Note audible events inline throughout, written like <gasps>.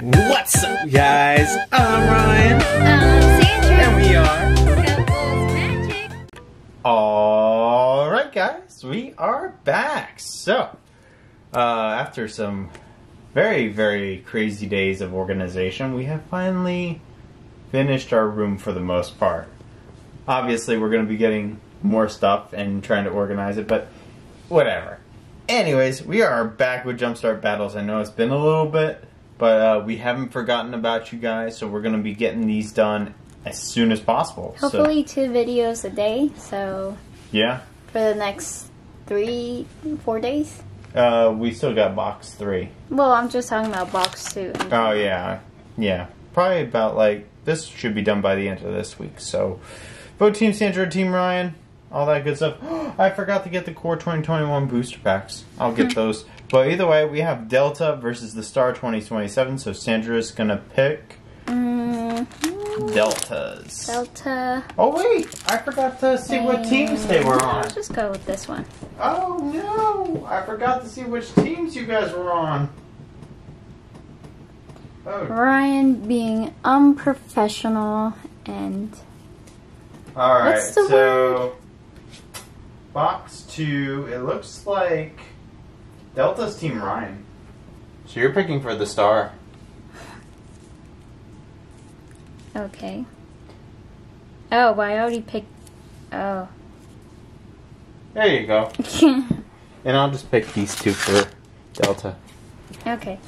What's up, guys? I'm Ryan, Um, Sandra. and we are. Couples Magic. All right, guys, we are back. So, uh, after some very, very crazy days of organization, we have finally finished our room for the most part. Obviously, we're going to be getting more stuff and trying to organize it, but whatever. Anyways, we are back with Jumpstart Battles. I know it's been a little bit, but uh, we haven't forgotten about you guys, so we're going to be getting these done as soon as possible. So- Hopefully two videos a day. So yeah. for the next three, four days. Uh, we still got box three. Well, I'm just talking about box two. Oh yeah, yeah. Probably about like this should be done by the end of this week. So, vote Team Sandra, Team Ryan, all that good stuff. <gasps> I forgot to get the Core 2021 booster packs. I'll get those. But either way, we have Delta versus the Star 2027. So Sandra's gonna pick Mm, Deltas. Delta. Oh wait, I forgot to see what teams they were on. I'll just go with this one. Oh no! I forgot to see which teams you guys were on. Oh, Ryan being unprofessional and all right. What's the so, box two. It looks like Delta's team Ryan. So you're picking for the star. okay. Oh, but I already picked. Oh. There you go. <laughs> And I'll just pick these two for Delta. okay.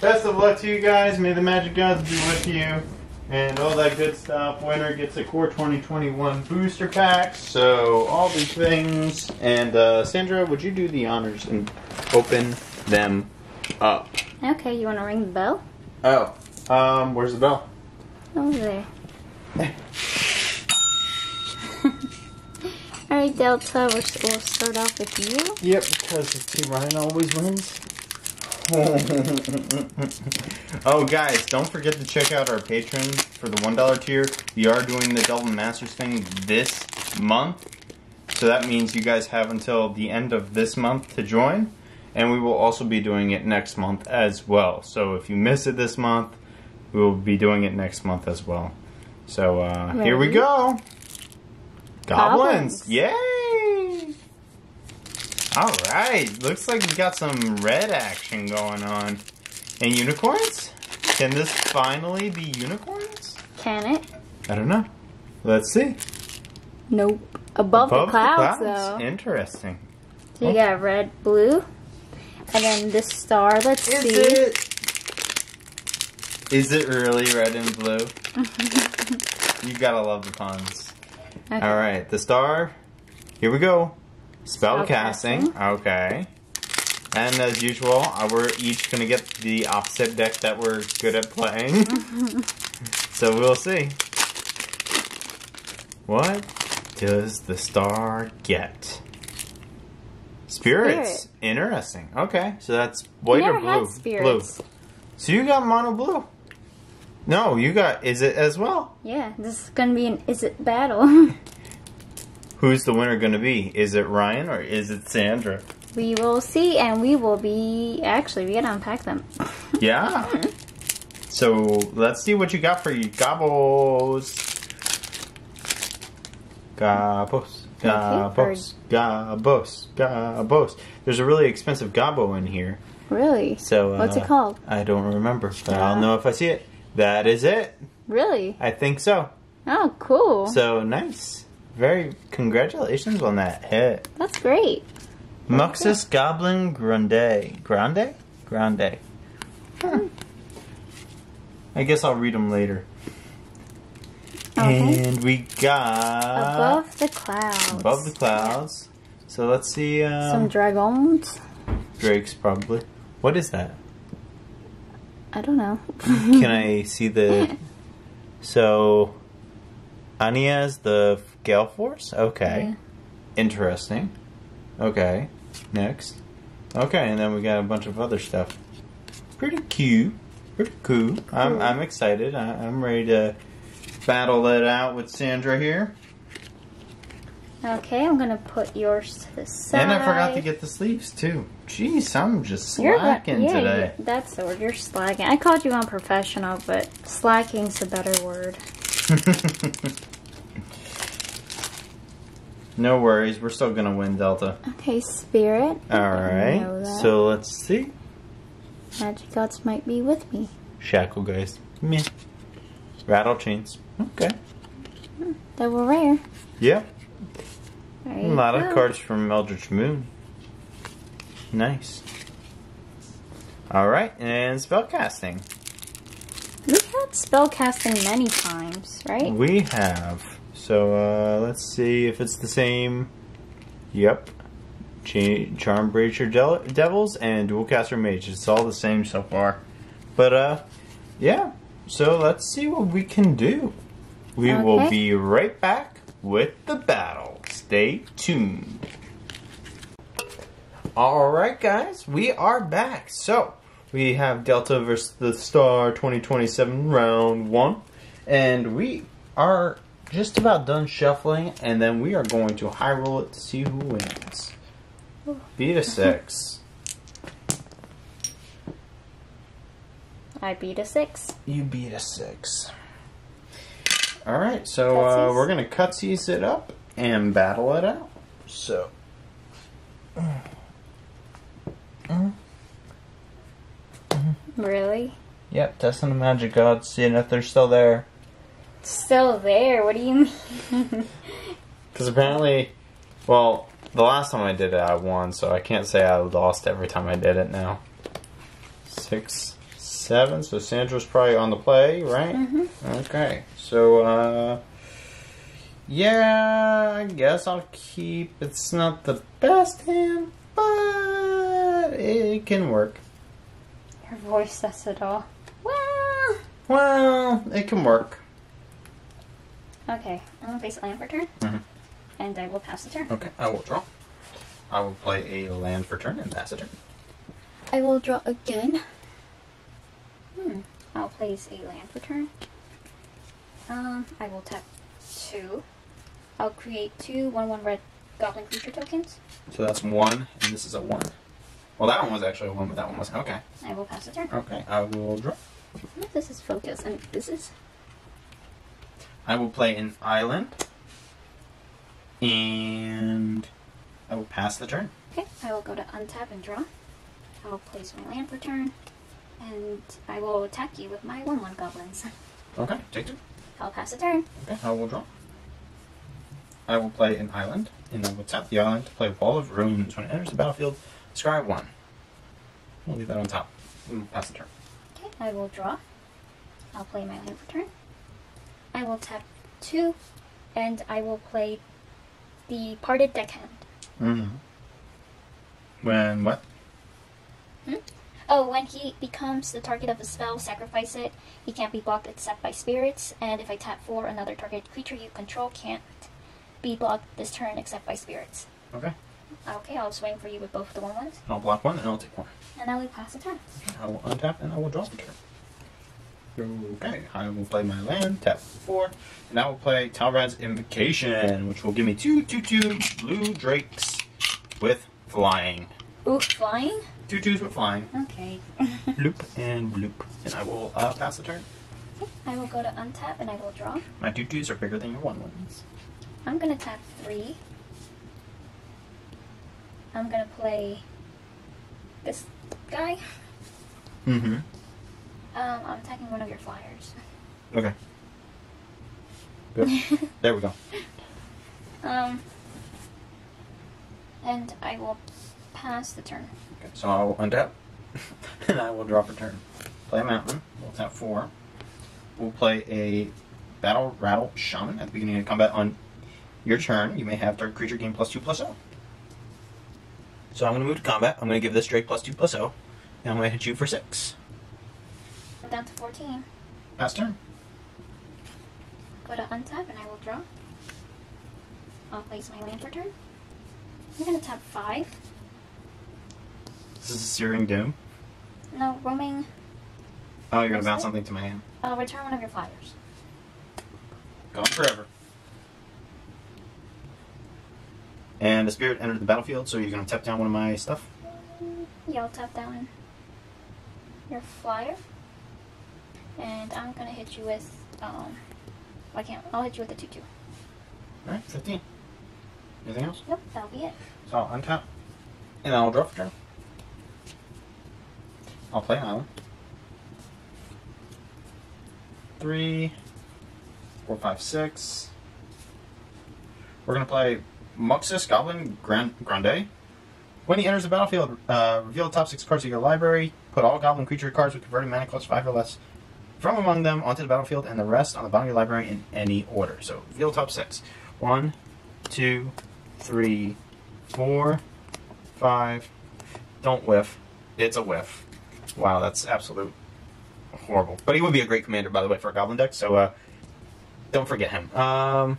Best of luck to you guys. May the magic gods be with you. And all that good stuff. Winner gets a Core 2021 booster pack. So, all these things. And, uh, Sandra, would you do the honors and open them up? Okay, you want to ring the bell? Oh, um, where's the bell? Over there. <laughs> Alright, Delta, we're, we'll start off with you. Yep, because Team Ryan always wins. <laughs> oh, guys, don't forget to check out our Patreon for the $1 tier. We are doing the Double Masters thing this month. So that means you guys have until the end of this month to join. And we will also be doing it next month as well. So if you miss it this month, we will be doing it next month as well. So uh, here we go. Goblins. Goblins. Yay! All right. Looks like we got some red action going on. And unicorns? Can this finally be unicorns? Can it? I don't know. Let's see. Nope. Above, the clouds, though. Interesting. So you got red, blue, and then this star. Let's Is see. it? Is it really red and blue? <laughs> you gotta love the puns. Okay. All right, the star. Here we go. Spell Spellcasting. casting. Okay. And as usual, uh, we're each gonna get the opposite deck that we're good at playing. <laughs> so we'll see. What does the star get? Spirits. Spirit. Interesting. Okay, so that's white or blue? Blue. So you got mono blue. No, you got. Is it as well? Yeah, this is gonna be an is it battle. <laughs> Who's the winner going to be? Is it Ryan or is it Sandra? we will see, and we will be actually we gotta unpack them. Yeah. So let's see what you got for you. Gobos. Gobos. Gobos. Gobos. There's a really expensive gobbo in here. Really? So uh, What's it called? I don't remember, but I'll Yeah. know if I see it. That is it. Really? I think so. Oh, cool. So nice. Very congratulations on that hit. That's great. Muxus Goblin Grande. Grande? Grande. Hmm. I guess I'll read them later. Okay. And we got Above the clouds. Above the clouds. So let's see. Some Um, dragons. Drakes probably. What is that? I don't know. Can I <laughs> see the? So, Ania's the Gale Force. Okay, Yeah. interesting. Okay, next. Okay, and then we got a bunch of other stuff. Pretty cute. Pretty cool. I'm I'm excited. I, I'm ready to battle it out with Sandra here. Okay, I'm gonna put yours to the side. And I forgot to get the sleeves too. Jeez, I'm just slacking yeah, today. you- that's the word. You're slacking. I called you unprofessional, but slacking's a better word. <laughs> no worries, we're still gonna win Delta. Okay, spirit. All know right, that. so let's see. Magic gods might be with me. Shackle guys, meh. Rattlechains, okay. Hmm, double rare. Yeah. A lot go. of cards from Eldritch Moon. Nice. All right, and spellcasting. We've had spellcasting many times, right? We have. So uh, let's see if it's the same. Yep. Cha- Charmbreaker Del- Devils and Dualcaster Mage. It's all the same so far. But uh, yeah. So let's see what we can do. We will be right back with the battle. Stay tuned. All right, guys, we are back. So we have Delta versus the Star 2027 round one, and we are just about done shuffling, and then we are going to high roll it to see who wins. Beat a <laughs> six. I beat a six. You beat a six. All right, so uh, we're gonna cutsies it up and battle it out. So. Really? Yep, testing the magic gods, seeing if they're still there. Still there? What do you mean? Because apparently, well, the last time I did it, I won, so I can't say I lost every time I did it now. Six, seven, so Sandra's probably on the play, right? Mhm. Okay, so, uh, yeah, I guess I'll keep. It's not the best hand, but it can work. Your voice says it all. Well, Well, it can work. Okay. I'm gonna place a land for turn, Mhm. and I will pass the turn. Okay, I will draw. I will play a land for turn and pass a turn. I will draw again. Hmm. I'll place a land for turn. Um, I will tap two. I'll create two one one red goblin creature tokens. So that's one, and this is a one. Well, that one was actually a one, but that one wasn't. Okay. I will pass the turn. Okay, I will draw. This is focus, and this is I will play an island, and I will pass the turn. okay. I will go to untap and draw. I will place my land for turn, and I will attack you with my one one goblins. Okay, take two. I'll pass the turn. Okay, I will draw. I will play an island, and I will tap the island to play Wall of Runes. When it enters the battlefield, scry one. We'll leave that on top. We'll pass the turn. Okay, I will draw. I'll play my land for turn. I will tap two, and I will play Departed Deckhand. Mm-hmm. When what? Oh, when he becomes the target of a spell, sacrifice it. He can't be blocked except by spirits. And if I tap four, another target creature you control can't be blocked this turn except by spirits. Okay. Okay, I'll swing for you with both the one ones. I'll block one, and I'll take one. And now we pass the turn. I will untap and I will draw the turn. Okay, I will play my land, tap four, and I will play Talrand's Invocation, which will give me two, two, two blue drakes with flying. Ooh, flying? Two twos with flying. Okay. <laughs> Bloop and bloop. And I will uh, pass the turn. I will go to untap and I will draw. My two twos are bigger than your one ones. I'm gonna tap three. I'm gonna play this guy. Mm-hmm. Um, I'm attacking one of your flyers. Okay. Good. <laughs> there we go. Um, and I will pass the turn. Okay, so I will untap, <laughs> and I will draw for turn. Play a mountain. We'll tap four. We'll play a battle rattle shaman at the beginning of combat on your turn. You may have target creature gain plus two plus O. So I'm going to move to combat. I'm going to give this Drake plus two plus O, and I'm going to hit you for six. We're down to 14. Pass turn. Go to untap and I will draw. I'll place my land for turn. I'm gonna tap five. This is a Searing Doom. No, roaming. Oh, you're going to What's bounce something to my hand. I'll return one of your flyers. Gone forever. And the spirit entered the battlefield, so you're gonna tap down one of my stuff. Yeah, I'll tap down your flyer. And I'm gonna hit you with, um, I can't, I'll hit you with the 2 2. Alright, 15. Anything else? Nope, that'll be it. So I'll untap. And I'll draw for turn. I'll play an island. Three, four, five, six. We're gonna play Muxus Goblin Grand Grande. When he enters the battlefield, uh, reveal the top six cards of your library. Put all goblin creature cards with converted mana cost five or less from among them onto the battlefield, and the rest on the bottom of your library in any order. So reveal top six. One, two, three, four, five. Don't whiff. It's a whiff. Wow, that's absolute horrible. But he would be a great commander, by the way, for a goblin deck. So uh, don't forget him. Um,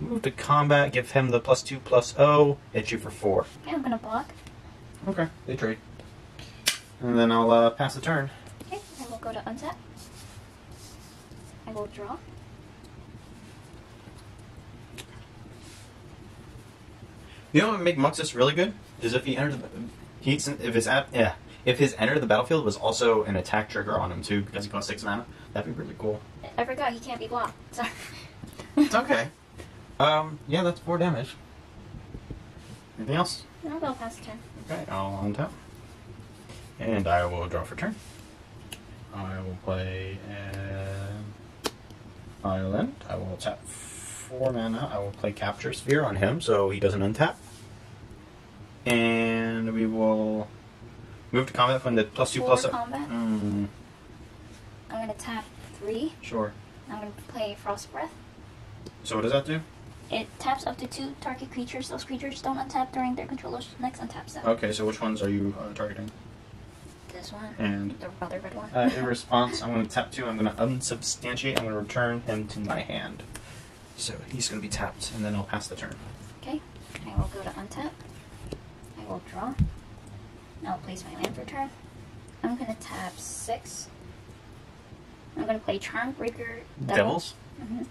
move to combat. Give him the plus two plus O. Hit you for four. Okay, I'm gonna block. Okay, they trade. And then I'll uh, pass the turn. Okay, I will go to untap. I will draw. You know what would make Muxus really good is if he entered the he's if his at yeah if his enter the battlefield was also an attack trigger on him too because he costs six mana. That'd be really cool. I forgot he can't be blocked. Sorry. It's okay. Um, yeah, that's four damage. Anything else? No, I'll pass the turn. Okay, I'll untap. And I will draw for turn. I will play an island. I will tap four mana. I will play Capture Sphere on him so he doesn't untap. And we will move to combat from the plus two plus. combat? Mm, I'm gonna tap three. sure. I'm gonna play Frost Breath. So what does that do? It taps up to two target creatures. Those creatures don't untap during their controller's next untap step. Okay, so which ones are you uh, targeting? This one. And The other red one. Uh, in response, I'm going to tap two. I'm going to unsubstantiate. I'm going to return him to my hand. So he's going to be tapped, and then I'll pass the turn. Okay. I will go to untap. I will draw. I'll place my land for turn. I'm gonna tap six. I'm gonna play Charmbreaker Devils. hmm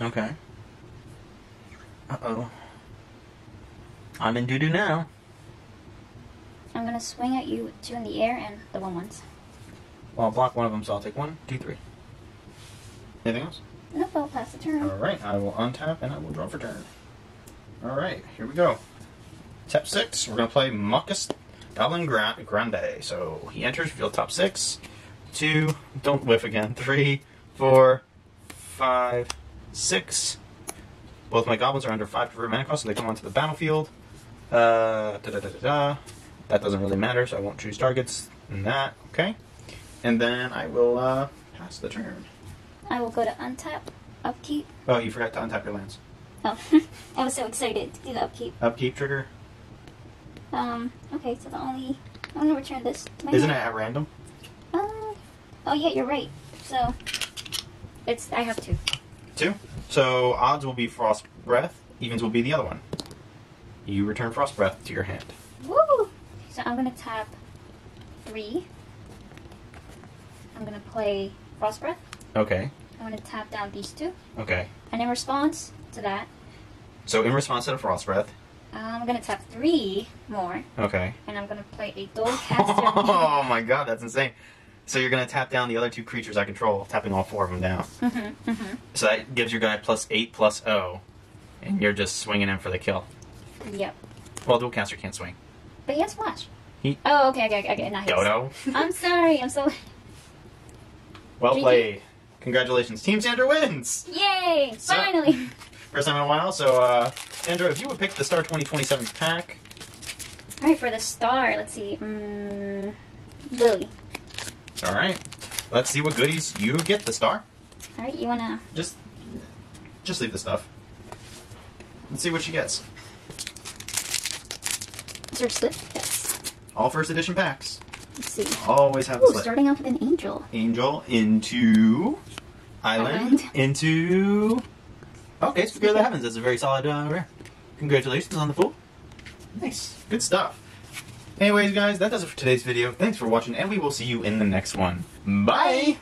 Okay. Uh oh. I'm in doo doo now. I'm gonna swing at you two in the air and the one ones. Well, I'll block one of them, so I'll take one, two, three. Anything else? Nope, I'll pass the turn. All right. I will untap and I will draw for turn. All right. Here we go. Tap six. We're going to play Muxus Goblin Gra- Grande. So he enters field top six. Two. Don't whiff again. Three, four, five, six. Both my goblins are under five for mana cost, so they come onto the battlefield. Uh, da da da da da. That doesn't really matter, so I won't choose targets. in that, okay. And then I will uh, pass the turn. I will go to untap, upkeep. Oh, you forgot to untap your lands. Oh, <laughs> I was so excited to do the upkeep. Upkeep trigger. Um, okay, so the only I'm gonna return this to my Isn't it at random? Uh, oh yeah, you're right. So it's I have two. Two. So odds will be Frost Breath. Evens will be the other one. You return Frost Breath to your hand. So I'm gonna tap three. I'm gonna play Frost Breath. Okay. I'm gonna tap down these two. Okay. And in response to that, So in response to the Frost Breath. I'm gonna tap three more, Okay. and I'm gonna play a dual <laughs> caster. oh my god, that's insane. So you're gonna tap down the other two creatures I control, tapping all four of them down. hmm hmm So that gives your guy plus eight plus O, and you're just swinging him for the kill. Yep. Well, Dualcaster can't swing. But he has flash. He- Oh, okay, okay, okay, okay. Dodo. <laughs> I'm sorry. I'm so. <laughs> Well GG. played. Congratulations, Team Sandra wins. Yay! So- Finally. <laughs> First time in a while. So, uh, Sandra, if you would pick the Star 2027 pack, All right, for the star, let's see. Mm, Lily. all right. Let's see what goodies you get. The star. All right, you wanna? Just, just leave the stuff. Let's see what she gets. Slip? All first edition packs. Let's see. Always have Ooh, slip. starting off with an angel. Angel into Island, Island. <laughs> into. Okay, Speaker of the Heavens. That's a very solid uh, rare. Congratulations on the full. Nice, good stuff. Anyways, guys, that does it for today's video. Thanks for watching, and we will see you in the next one. Bye.